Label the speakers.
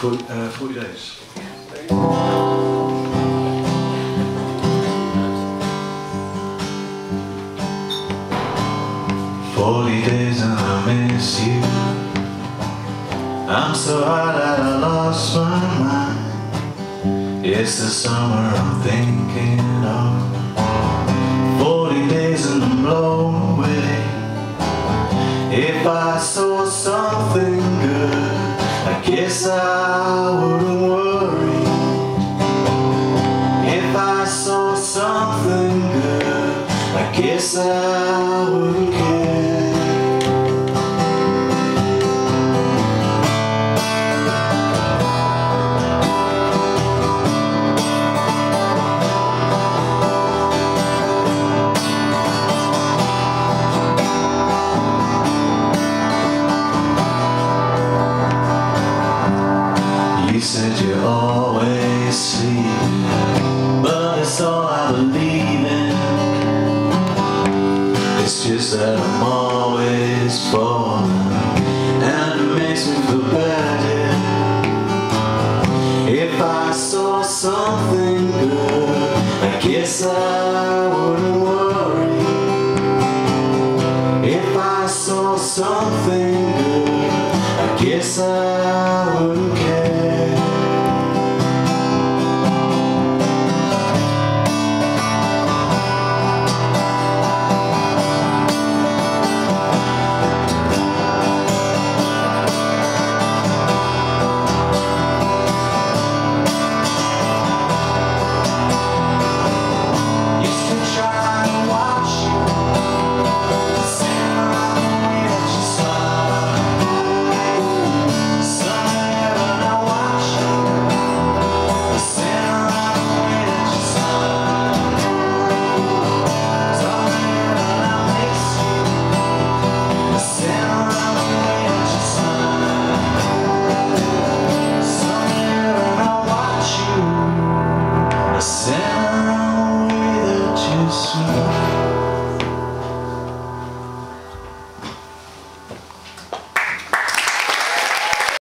Speaker 1: 40, uh, 40 days. Forty days and I miss you. I'm so high that I lost my mind. It's the summer I'm thinking of. Forty days and I'm blown away. If I saw something good, I guess I guess I wouldn't care. You said you always sleep, but it's all I believe in. It's just that I'm always falling And it makes me feel bad If I saw something good I guess I wouldn't worry. If I saw something good I guess I wouldn't care.